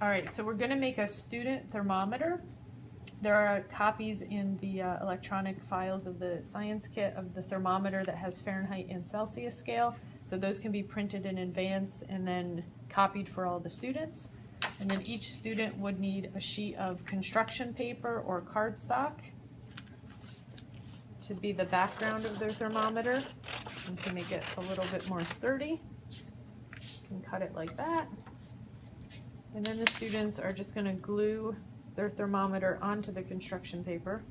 All right, so we're going to make a student thermometer. There are copies in the uh, electronic files of the science kit of the thermometer that has Fahrenheit and Celsius scale. So those can be printed in advance and then copied for all the students. And then each student would need a sheet of construction paper or cardstock to be the background of their thermometer and to make it a little bit more sturdy. You can cut it like that. And then the students are just going to glue their thermometer onto the construction paper.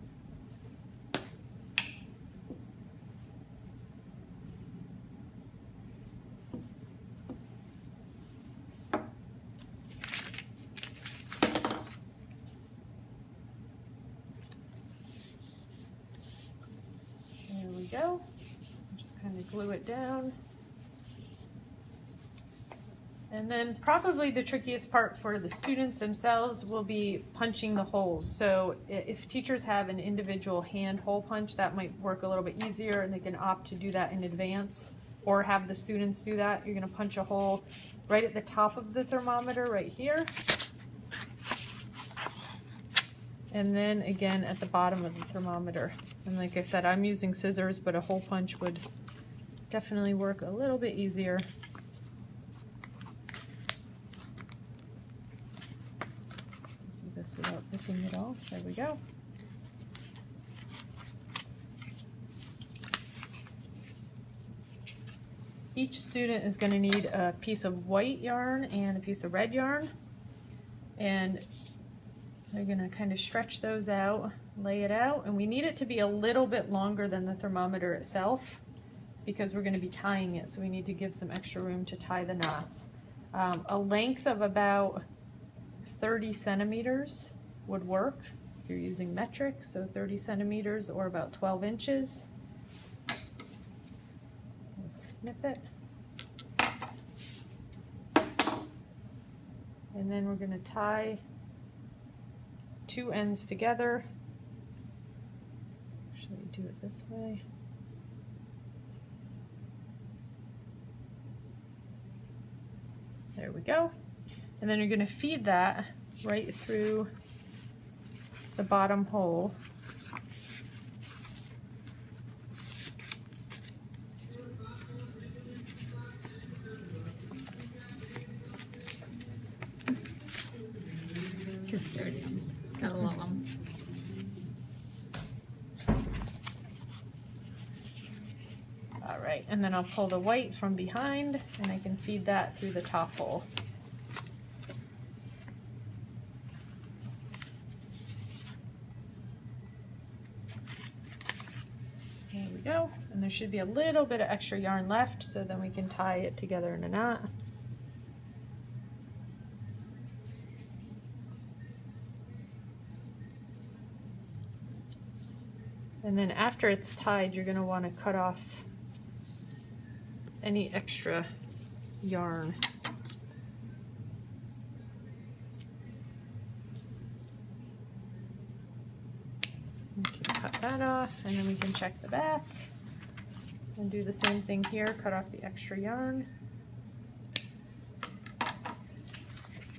There we go. Just kind of glue it down. And then probably the trickiest part for the students themselves will be punching the holes. So if teachers have an individual hand hole punch, that might work a little bit easier and they can opt to do that in advance or have the students do that. You're gonna punch a hole right at the top of the thermometer right here. And then again at the bottom of the thermometer. And like I said, I'm using scissors, but a hole punch would definitely work a little bit easier. This without picking it off. There we go. Each student is going to need a piece of white yarn and a piece of red yarn. And they're going to kind of stretch those out, lay it out, and we need it to be a little bit longer than the thermometer itself because we're going to be tying it, so we need to give some extra room to tie the knots. Um, a length of about 30 centimeters would work if you're using metric, so 30 centimeters or about 12 inches. Snip it. And then we're going to tie two ends together. Actually, do it this way. There we go. And then you're going to feed that right through the bottom hole. Custodians, gotta love them. All right, and then I'll pull the white from behind and I can feed that through the top hole. There we go, and there should be a little bit of extra yarn left so then we can tie it together in a knot. And then after it's tied, you're gonna wanna cut off any extra yarn. Cut that off and then we can check the back and do the same thing here, cut off the extra yarn.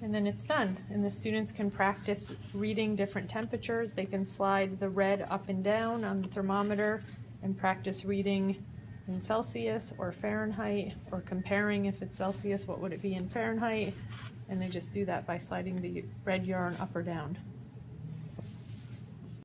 And then it's done. And the students can practice reading different temperatures. They can slide the red up and down on the thermometer and practice reading in Celsius or Fahrenheit or comparing if it's Celsius, what would it be in Fahrenheit? And they just do that by sliding the red yarn up or down.